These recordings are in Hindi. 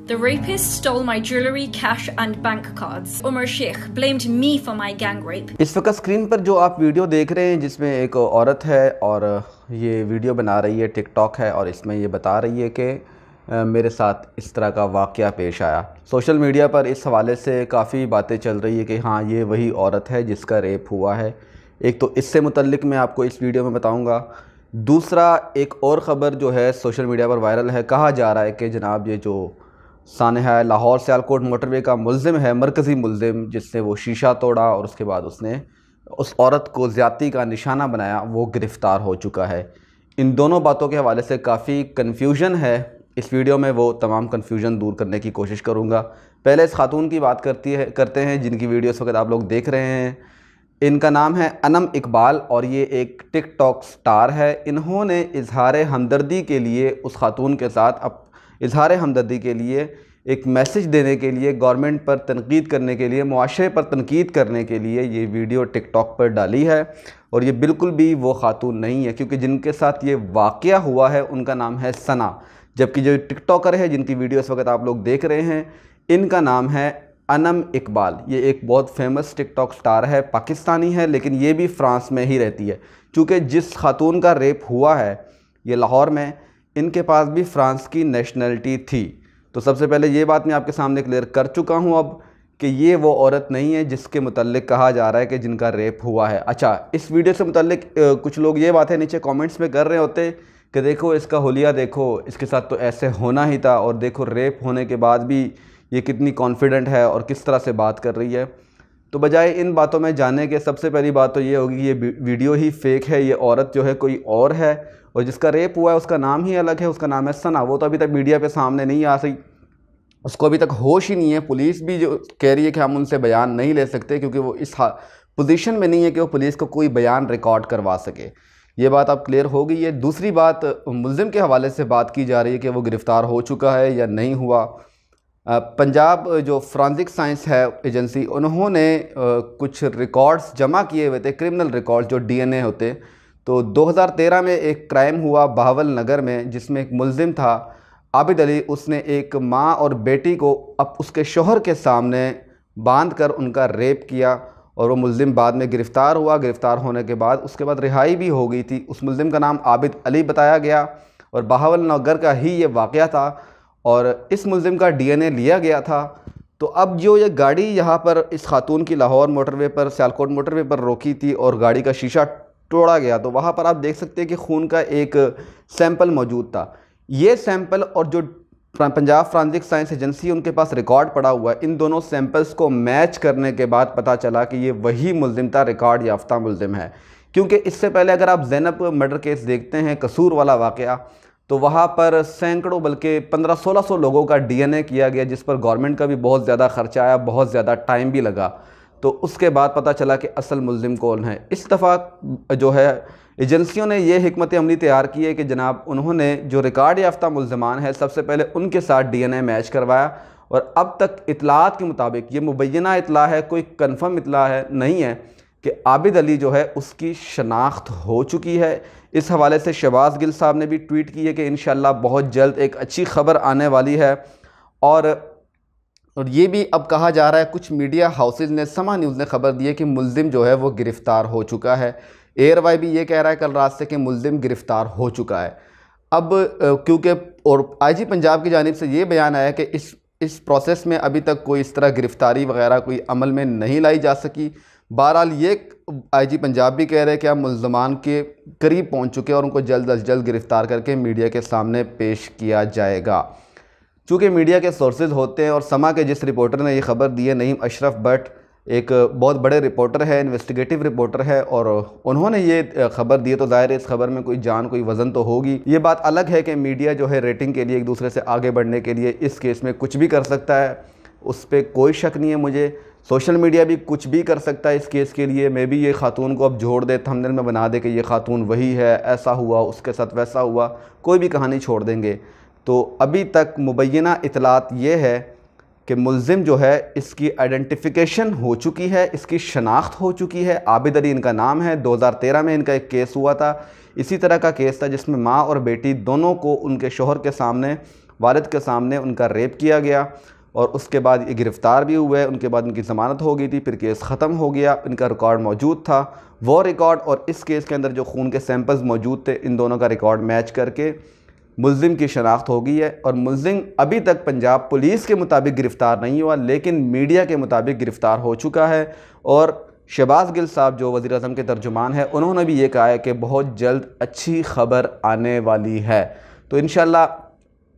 The rapist stole my jewelry, cash, and bank cards. Umar Sheikh blamed me for my gang rape. इस वक्त स्क्रीन पर जो आप वीडियो देख रहे हैं जिसमें एक औरत है और ये वीडियो बना रही है टिकटॉक है और इसमें ये बता रही है कि मेरे साथ इस तरह का वाक़ पेश आया सोशल मीडिया पर इस हवाले से काफ़ी बातें चल रही है कि हाँ ये वही औरत है जिसका रेप हुआ है एक तो इससे मुतलक मैं आपको इस वीडियो में बताऊँगा दूसरा एक और ख़बर जो है सोशल मीडिया पर वायरल है कहा जा रहा है कि जनाब ये जो सानहा लाहौर सियालकोट मोटरवे का मुलजिम है, मरकज़ी मुलजिम, जिसने वो शीशा तोड़ा और उसके बाद उसने उस औरत को ज़्यादती का निशाना बनाया, वो गिरफ़्तार हो चुका है। इन दोनों बातों के हवाले से काफ़ी कन्फ्यूज़न है। इस वीडियो में वो तमाम कन्फ्यूज़न दूर करने की कोशिश करूँगा। पहले इस खातून की बात करती है, करते हैं जिनकी वीडियो इस वक्त आप लोग देख रहे हैं। इनका नाम है अनम इकबाल और ये एक टिकटॉक स्टार है। इन्होंने इजहार हमदर्दी के लिए उस खातून के साथ अब इजहार हमदर्दी के लिए, एक मैसेज देने के लिए, गवर्नमेंट पर तनकीद करने के लिए मुआरे पर तनकीद करने के लिए ये वीडियो टिकटॉक पर डाली है और ये बिल्कुल भी वो खातून नहीं है क्योंकि जिनके साथ ये वाक़ हुआ है, उनका नाम है सना। जबकि जो टिकटॉकर है, जिनकी वीडियो इस वक्त आप लोग देख रहे हैं, इनका नाम है अनम इकबाल। ये एक बहुत फ़ेमस टिकटॉक स्टार है, पाकिस्तानी है, लेकिन ये भी फ्रांस में ही रहती है। चूँकि जिस खातून का रेप हुआ है, ये लाहौर में इनके पास भी फ्रांस की नेशनलिटी थी। तो सबसे पहले ये बात मैं आपके सामने क्लियर कर चुका हूँ अब कि ये वो औरत नहीं है जिसके मतलब कहा जा रहा है कि जिनका रेप हुआ है। अच्छा इस वीडियो से मतलब कुछ लोग ये बातें नीचे कमेंट्स में कर रहे होते कि देखो, इसका होलिया देखो, इसके साथ तो ऐसे होना ही था और देखो, रेप होने के बाद भी ये कितनी कॉन्फिडेंट है और किस तरह से बात कर रही है। तो बजाय इन बातों में जानने के, सबसे पहली बात तो ये होगी कि ये वीडियो ही फेक है, ये औरत जो है कोई और है और जिसका रेप हुआ है, उसका नाम ही अलग है, उसका नाम है सना। वो तो अभी तक मीडिया पे सामने नहीं आ सकी। उसको अभी तक होश ही नहीं है। पुलिस भी जो कह रही है कि हम उनसे बयान नहीं ले सकते क्योंकि वो इस पोजीशन में नहीं है कि वो पुलिस को कोई बयान रिकॉर्ड करवा सके। ये बात अब क्लियर हो गई है। दूसरी बात, मुलजिम के हवाले से बात की जा रही है कि वो गिरफ़्तार हो चुका है या नहीं हुआ। पंजाब जो फ्रांसिक साइंस है एजेंसी उन्होंने कुछ रिकॉर्ड्स जमा किए हुए थे क्रिमिनल रिकॉर्ड्स जो डीएनए होते तो 2013 में एक क्राइम हुआ बहावल नगर में, जिसमें एक मुलजिम था। आबिद अली उसने एक माँ और बेटी को अब उसके शोहर के सामने बाँध कर उनका रेप किया और वो मुलजिम बाद में गिरफ़्तार हुआ। गिरफ़्तार होने के बाद उसके बाद रिहाई भी हो गई थी। उस मुलजिम का नाम आबिद अली बताया गया और बहावल नगर का ही ये वाक़ था और इस मुलजिम का डीएनए लिया गया था। तो अब जो ये गाड़ी यहाँ पर इस खातून की लाहौर मोटरवे पर, सियालकोट मोटरवे पर रोकी थी और गाड़ी का शीशा तोड़ा गया। तो वहाँ पर आप देख सकते हैं कि खून का एक सैंपल मौजूद था। ये सैंपल और जो पंजाब फ्रांसिक साइंस एजेंसी उनके पास रिकॉर्ड पड़ा हुआ है, इन दोनों सैंपल्स को मैच करने के बाद पता चला कि ये वही मुलजिम था, रिकॉर्ड याफ्ता मुलजिम है। क्योंकि इससे पहले अगर आप जैनब मर्डर केस देखते हैं, कसूर वाला वाक़ तो वहाँ पर सैकड़ों बल्कि पंद्रह सोलह सौ लोगों का डीएनए किया गया, जिस पर गवर्नमेंट का भी बहुत ज़्यादा खर्चा आया, बहुत ज़्यादा टाइम भी लगा। तो उसके बाद पता चला कि असल मुलजिम कौन है। इस दफ़ा, जो है, एजेंसियों ने यह हमत अमली तैयार की है कि जनाब, उन्होंने जो रिकॉर्ड याफ्ता मुलजमान है, सबसे पहले उनके साथ डी एन ए मैच करवाया और अब तक इतलात के मुताबिक ये मुबैना इतला है, कोई कन्फर्म इतला है, नहीं है कि आबिद अली जो है, उसकी शनाख्त हो चुकी है। इस हवाले से शहबाज गिल साहब ने भी ट्वीट की है कि इन बहुत जल्द एक अच्छी खबर आने वाली है और और ये भी अब कहा जा रहा है, कुछ मीडिया हाउसेज ने, समा न्यूज़ ने खबर दी है कि मुलजिम जो है वो गिरफ़्तार हो चुका है। एयर वाई भी ये कह रहा है कल रात से कि मुलजिम गिरफ़्तार हो चुका है। अब क्योंकि, और आईजी पंजाब की जानब से ये बयान आया कि इस इस प्रोसेस में अभी तक कोई इस तरह गिरफ़्तारी वगैरह कोई अमल में नहीं लाई जा सकी। बहरहाल ये आईजी पंजाब भी कह रहे हैं कि अब मुलजमान के करीब पहुँच चुके हैं और उनको जल्द अज जल्द गिरफ़्तार करके मीडिया के सामने पेश किया जाएगा। चूँकि मीडिया के सोर्सेज होते हैं और समा के जिस रिपोर्टर ने ये खबर दी है, नईम अशरफ भट्ट, एक बहुत बड़े रिपोर्टर है इन्वेस्टिगेटिव रिपोर्टर है, और उन्होंने ये खबर दी तो ज़ाहिर है इस खबर में कोई जान, कोई वज़न तो होगी। ये बात अलग है कि मीडिया जो है रेटिंग के लिए एक दूसरे से आगे बढ़ने के लिए इस केस में कुछ भी कर सकता है। उस पर कोई शक नहीं है मुझे। सोशल मीडिया भी कुछ भी कर सकता है इस केस के लिए। मे भी ये खातून को अब जोड़ दे थंबनेल में बना दे कि ये खातून वही है, ऐसा हुआ, उसके साथ वैसा हुआ, कोई भी कहानी छोड़ देंगे। तो अभी तक मुबैना इतलात ये है कि मुलजिम जो है, इसकी आइडेंटिफिकेशन हो चुकी है, इसकी शनाख्त हो चुकी है। आबिद अली इनका नाम है 2013 में इनका एक केस हुआ था। इसी तरह का केस था जिसमें माँ और बेटी दोनों को उनके शोहर के सामने, वालद के सामने उनका रेप किया गया और उसके बाद ये गिरफ़्तार भी हुए, उनके बाद उनकी ज़मानत हो गई थी, फिर केस ख़त्म हो गया, इनका रिकॉर्ड मौजूद था। वो रिकॉर्ड और इस केस के अंदर जो खून के सैंपल्स मौजूद थे, इन दोनों का रिकॉर्ड मैच करके मुलजिम की शनाख्त हो गई है और मुलजिम अभी तक पंजाब पुलिस के मुताबिक गिरफ़्तार नहीं हुआ, लेकिन मीडिया के मुताबिक गिरफ़्तार हो चुका है। और शहबाज गिल साहब, जो वज़ी अजम के तर्जुमान हैं, उन्होंने भी ये कहा है कि बहुत जल्द अच्छी खबर आने वाली है। तो इन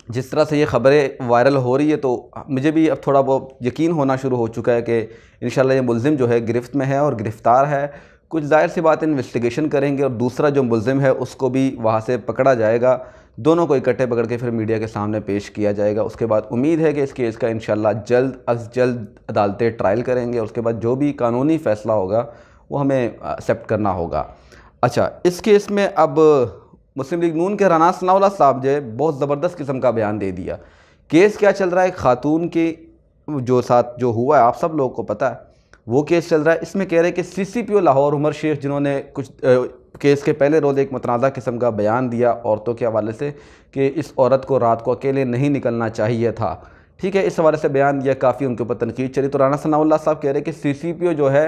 जिस तरह से ये ख़बरें वायरल हो रही है तो मुझे भी अब थोड़ा बहुत यकीन होना शुरू हो चुका है कि इन ये मुलजिम जो है, गिरफ्त में है और गिरफ़्तार है। कुछ ज़ाहिर सी बात इन्वेस्टिगेशन करेंगे और दूसरा जो मुलजिम है, उसको भी वहाँ से पकड़ा जाएगा। दोनों को इकट्ठे पकड़ के फिर मीडिया के सामने पेश किया जाएगा। उसके बाद उम्मीद है कि इस केस का इन जल्द अज जल्द अदालतें ट्रायल करेंगे उसके बाद जो भी कानूनी फ़ैसला होगा, वो हमें एक्सेप्ट करना होगा। अच्छा इस केस में अब मुस्लिम लीग नून के राना सनाउल्ला साहब जो बहुत ज़बरदस्त किस्म का बयान दे दिया। केस क्या चल रहा है? खातून के जो साथ जो हुआ है, आप सब लोगों को पता है। वो केस चल रहा है। इसमें कह रहे हैं कि C C P O Lahore Umar Sheikh जिन्होंने कुछ आ, केस के पहले रोज़ एक मतनाज़ा किस्म का बयान दिया औरतों के हवाले से कि इस औरत को रात को अकेले नहीं निकलना चाहिए था। ठीक है इस हवाले से बयान दिया काफ़ी उनके ऊपर तनकीद चली। तो राना सनाउल्ला साहब कह रहे हैं कि सी सी पी ओ जो है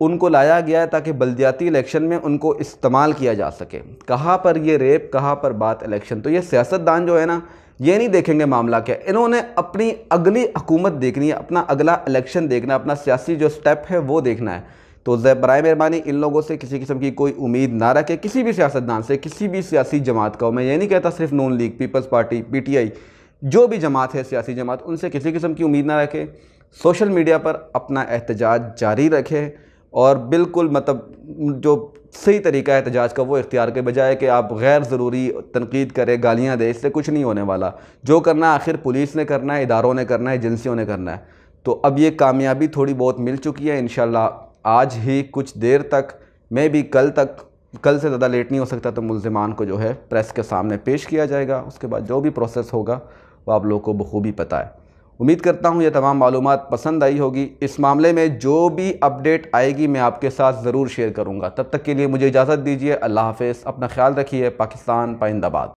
उनको लाया गया है ताकि बलदियाती इलेक्शन में उनको इस्तेमाल किया जा सके। कहाँ पर ये रेप कहाँ पर बात इलेक्शन? तो ये सियासतदान जो है ना ये नहीं देखेंगे मामला क्या। इन्होंने अपनी अगली हुकूमत देखनी है, अपना अगला इलेक्शन देखना अपना सियासी जो स्टेप है वो देखना है। तो बर मेहरबानी, इन लोगों से किसी किस्म की कोई उम्मीद ना रखे, किसी भी सियासतदान से, किसी भी सियासी जमात का मैं ये नहीं कहता सिर्फ़ Noon League, Peoples Party, PTI, जो भी जमात है, सियासी जमात, उनसे किसी किस्म की उम्मीद ना रखे। सोशल मीडिया पर अपना एहतजाज जारी रखे। और बिल्कुल मतलब जो सही तरीका है एहतजाज का वो इख्तियार के बजाय कि आप गैर ज़रूरी तनकीद करें, गालियाँ दें, इससे कुछ नहीं होने वाला। जो करना आखिर पुलिस ने करना है, इदारों ने करना है, एजेंसियों ने करना है। तो अब ये कामयाबी थोड़ी बहुत मिल चुकी है इन आज ही कुछ देर तक, मैं भी कल तक, कल से ज़्यादा लेट नहीं हो सकता तो मुलजमान को जो है प्रेस के सामने पेश किया जाएगा। उसके बाद जो भी प्रोसेस होगा, वो आप लोगों को बखूबी पता है। उम्मीद करता हूँ यह तमाम मालूम पसंद आई होगी। इस मामले में जो भी अपडेट आएगी मैं आपके साथ ज़रूर शेयर करूँगा। तब तक के लिए मुझे इजाज़त दीजिए। अल्लाह हाफ़ अपना ख्याल रखिए। पाकिस्तान पाइंदाबाद।